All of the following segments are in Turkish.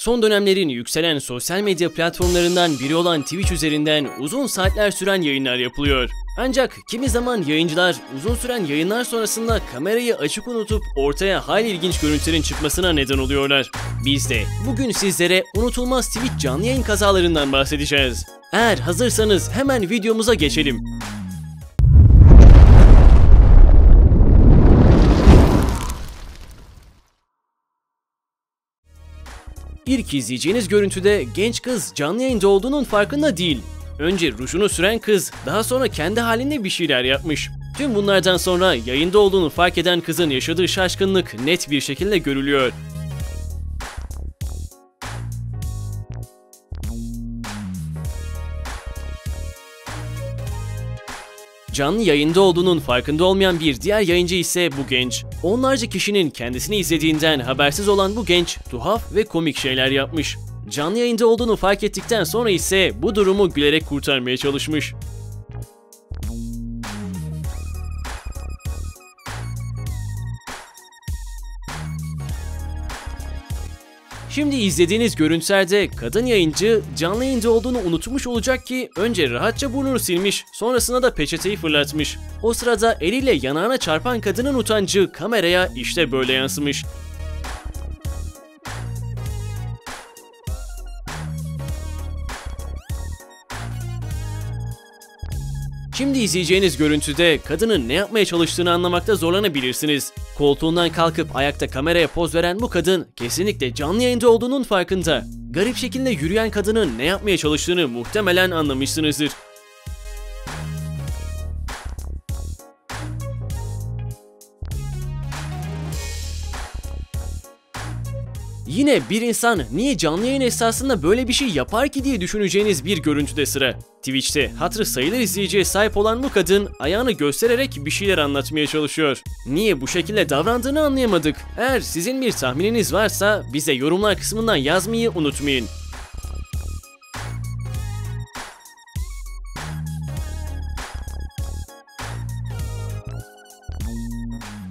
Son dönemlerin yükselen sosyal medya platformlarından biri olan Twitch üzerinden uzun saatler süren yayınlar yapılıyor. Ancak kimi zaman yayıncılar uzun süren yayınlar sonrasında kamerayı açık unutup ortaya hayli ilginç görüntülerin çıkmasına neden oluyorlar. Biz de bugün sizlere unutulmaz Twitch canlı yayın kazalarından bahsedeceğiz. Eğer hazırsanız hemen videomuza geçelim. İlk izleyeceğiniz görüntüde genç kız canlı yayında olduğunun farkında değil. Önce rujunu süren kız daha sonra kendi halinde bir şeyler yapmış. Tüm bunlardan sonra yayında olduğunu fark eden kızın yaşadığı şaşkınlık net bir şekilde görülüyor. Canlı yayında olduğunun farkında olmayan bir diğer yayıncı ise bu genç. Onlarca kişinin kendisini izlediğinden habersiz olan bu genç tuhaf ve komik şeyler yapmış. Canlı yayında olduğunu fark ettikten sonra ise bu durumu gülerek kurtarmaya çalışmış. Şimdi izlediğiniz görüntülerde kadın yayıncı canlı yayında olduğunu unutmuş olacak ki önce rahatça burnunu silmiş sonrasında da peçeteyi fırlatmış. O sırada eliyle yanağına çarpan kadının utancı kameraya işte böyle yansımış. Şimdi izleyeceğiniz görüntüde kadının ne yapmaya çalıştığını anlamakta zorlanabilirsiniz. Koltuğundan kalkıp ayakta kameraya poz veren bu kadın kesinlikle canlı yayında olduğunun farkında. Garip şekilde yürüyen kadının ne yapmaya çalıştığını muhtemelen anlamışsınızdır. Yine bir insan niye canlı yayın esasında böyle bir şey yapar ki diye düşüneceğiniz bir görüntüde sıra. Twitch'te hatırı sayılır izleyiciye sahip olan bu kadın ayağını göstererek bir şeyler anlatmaya çalışıyor. Niye bu şekilde davrandığını anlayamadık. Eğer sizin bir tahmininiz varsa bize yorumlar kısmından yazmayı unutmayın.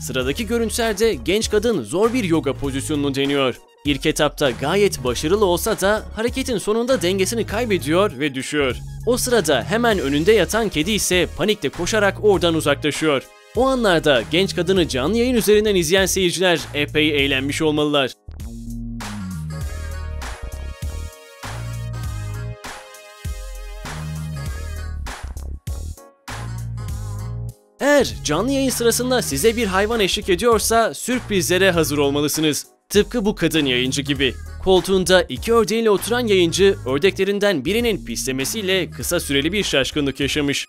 Sıradaki görüntülerde genç kadın zor bir yoga pozisyonunu deniyor. İlk etapta gayet başarılı olsa da hareketin sonunda dengesini kaybediyor ve düşüyor. O sırada hemen önünde yatan kedi ise panikle koşarak oradan uzaklaşıyor. O anlarda genç kadını canlı yayın üzerinden izleyen seyirciler epey eğlenmiş olmalılar. Eğer canlı yayın sırasında size bir hayvan eşlik ediyorsa sürprizlere hazır olmalısınız. Tıpkı bu kadın yayıncı gibi. Koltuğunda iki ördeğiyle oturan yayıncı ördeklerinden birinin pislemesiyle kısa süreli bir şaşkınlık yaşamış.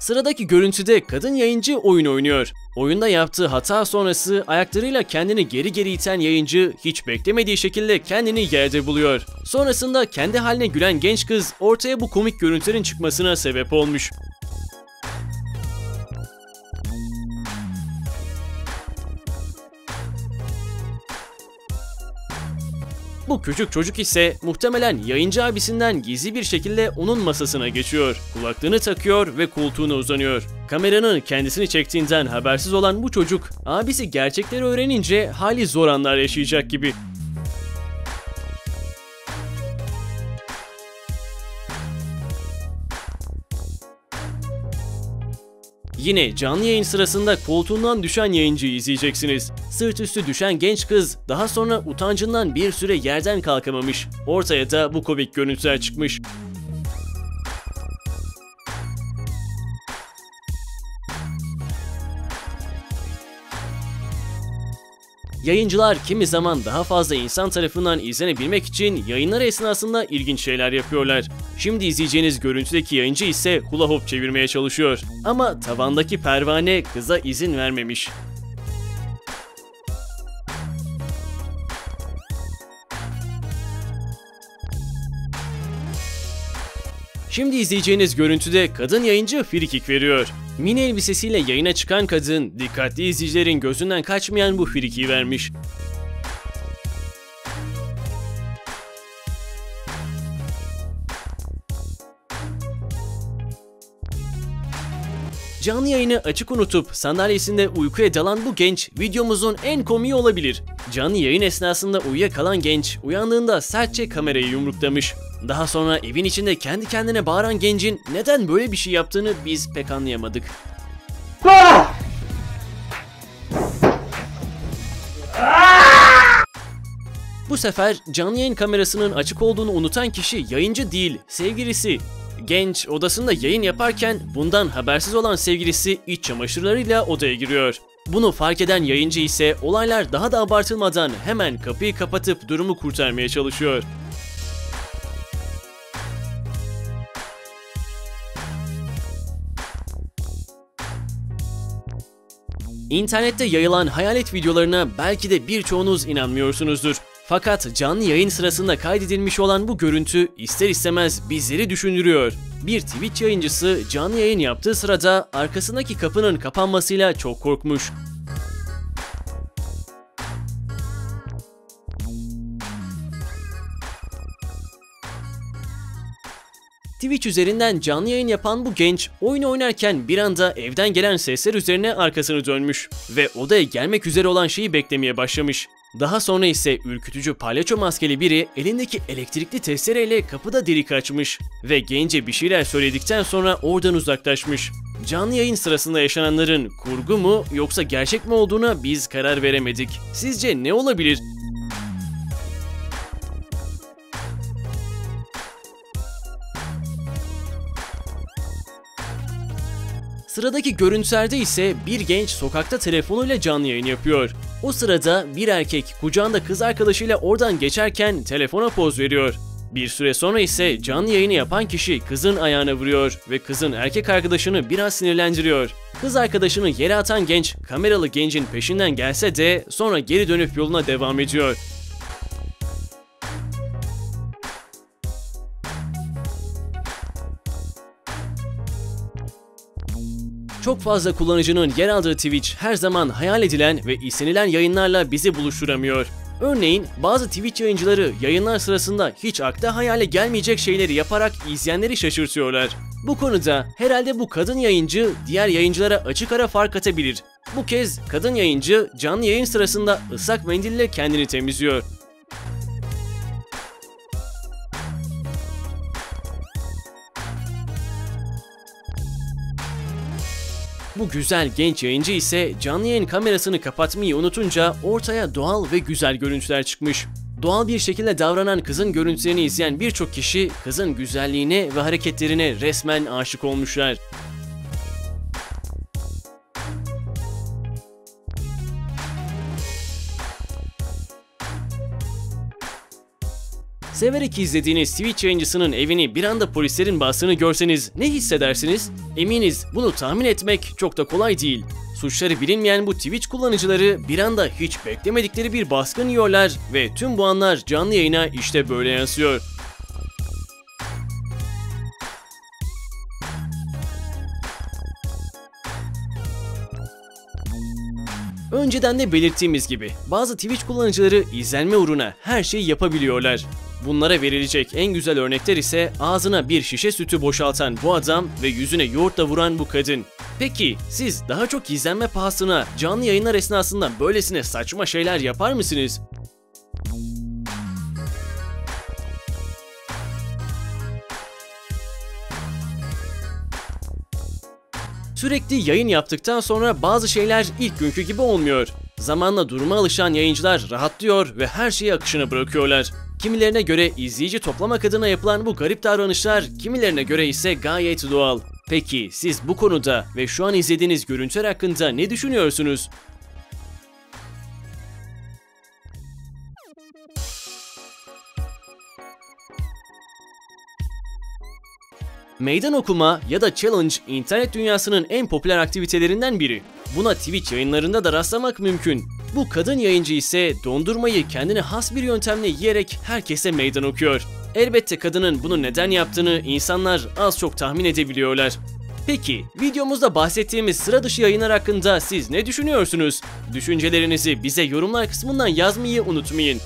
Sıradaki görüntüde kadın yayıncı oyun oynuyor. Oyunda yaptığı hata sonrası ayaklarıyla kendini geri geri iten yayıncı hiç beklemediği şekilde kendini yerde buluyor. Sonrasında kendi haline gülen genç kız ortaya bu komik görüntülerin çıkmasına sebep olmuş. Bu küçük çocuk ise muhtemelen yayıncı abisinden gizli bir şekilde onun masasına geçiyor. Kulaklığını takıyor ve koltuğuna uzanıyor. Kameranın kendisini çektiğinden habersiz olan bu çocuk abisi gerçekleri öğrenince hali zor anlar yaşayacak gibi. Yine canlı yayın sırasında koltuğundan düşen yayıncıyı izleyeceksiniz. Sırt üstü düşen genç kız daha sonra utancından bir süre yerden kalkamamış. Ortaya da bu komik görüntüler çıkmış. Yayıncılar kimi zaman daha fazla insan tarafından izlenebilmek için yayınlar esnasında ilginç şeyler yapıyorlar. Şimdi izleyeceğiniz görüntüdeki yayıncı ise hula hop çevirmeye çalışıyor. Ama tavandaki pervane kıza izin vermemiş. Şimdi izleyeceğiniz görüntüde kadın yayıncı frikik veriyor. Mini elbisesiyle yayına çıkan kadın dikkatli izleyicilerin gözünden kaçmayan bu frikiyi vermiş. Canlı yayını açık unutup sandalyesinde uykuya dalan bu genç videomuzun en komiği olabilir. Canlı yayın esnasında uyuyakalan genç uyandığında sertçe kamerayı yumruklamış. Daha sonra evin içinde kendi kendine bağıran gencin neden böyle bir şey yaptığını biz pek anlayamadık. Bu sefer canlı yayın kamerasının açık olduğunu unutan kişi yayıncı değil, sevgilisi. Genç odasında yayın yaparken bundan habersiz olan sevgilisi iç çamaşırlarıyla odaya giriyor. Bunu fark eden yayıncı ise olaylar daha da abartılmadan hemen kapıyı kapatıp durumu kurtarmaya çalışıyor. İnternette yayılan hayalet videolarına belki de birçoğunuz inanmıyorsunuzdur. Fakat canlı yayın sırasında kaydedilmiş olan bu görüntü ister istemez bizleri düşündürüyor. Bir Twitch yayıncısı canlı yayın yaptığı sırada arkasındaki kapının kapanmasıyla çok korkmuş. Twitch üzerinden canlı yayın yapan bu genç oyun oynarken bir anda evden gelen sesler üzerine arkasını dönmüş ve odaya gelmek üzere olan şeyi beklemeye başlamış. Daha sonra ise ürkütücü palyaço maskeli biri elindeki elektrikli testereyle kapıda delik açmış ve gence bir şeyler söyledikten sonra oradan uzaklaşmış. Canlı yayın sırasında yaşananların kurgu mu yoksa gerçek mi olduğuna biz karar veremedik. Sizce ne olabilir? Sıradaki görüntülerde ise bir genç sokakta telefonuyla canlı yayın yapıyor. O sırada bir erkek kucağında kız arkadaşıyla oradan geçerken telefona poz veriyor. Bir süre sonra ise canlı yayını yapan kişi kızın ayağına vuruyor ve kızın erkek arkadaşını biraz sinirlendiriyor. Kız arkadaşını yere atan genç kameralı gencin peşinden gelse de sonra geri dönüp yoluna devam ediyor. Çok fazla kullanıcının yer aldığı Twitch her zaman hayal edilen ve istenilen yayınlarla bizi buluşturamıyor. Örneğin bazı Twitch yayıncıları yayınlar sırasında hiç akla hayale gelmeyecek şeyleri yaparak izleyenleri şaşırtıyorlar. Bu konuda herhalde bu kadın yayıncı diğer yayıncılara açık ara fark atabilir. Bu kez kadın yayıncı canlı yayın sırasında ıslak mendille kendini temizliyor. Bu güzel genç yayıncı ise canlı yayın kamerasını kapatmayı unutunca ortaya doğal ve güzel görüntüler çıkmış. Doğal bir şekilde davranan kızın görüntülerini izleyen birçok kişi kızın güzelliğine ve hareketlerine resmen aşık olmuşlar. Severek izlediğiniz Twitch yayıncısının evini bir anda polislerin bastığını görseniz ne hissedersiniz? Eminiz bunu tahmin etmek çok da kolay değil. Suçları bilinmeyen bu Twitch kullanıcıları bir anda hiç beklemedikleri bir baskın yiyorlar ve tüm bu anlar canlı yayına işte böyle yansıyor. Önceden de belirttiğimiz gibi bazı Twitch kullanıcıları izlenme uğruna her şeyi yapabiliyorlar. Bunlara verilecek en güzel örnekler ise ağzına bir şişe sütü boşaltan bu adam ve yüzüne yoğurtla vuran bu kadın. Peki siz daha çok izlenme pahasına canlı yayınlar esnasında böylesine saçma şeyler yapar mısınız? Sürekli yayın yaptıktan sonra bazı şeyler ilk günkü gibi olmuyor. Zamanla duruma alışan yayıncılar rahatlıyor ve her şeyi akışına bırakıyorlar. Kimilerine göre izleyici toplamak adına yapılan bu garip davranışlar, kimilerine göre ise gayet doğal. Peki siz bu konuda ve şu an izlediğiniz görüntüler hakkında ne düşünüyorsunuz? Meydan okuma ya da challenge internet dünyasının en popüler aktivitelerinden biri. Buna Twitch yayınlarında da rastlamak mümkün. Bu kadın yayıncı ise dondurmayı kendine has bir yöntemle yiyerek herkese meydan okuyor. Elbette kadının bunu neden yaptığını insanlar az çok tahmin edebiliyorlar. Peki videomuzda bahsettiğimiz sıra dışı yayınlar hakkında siz ne düşünüyorsunuz? Düşüncelerinizi bize yorumlar kısmından yazmayı unutmayın.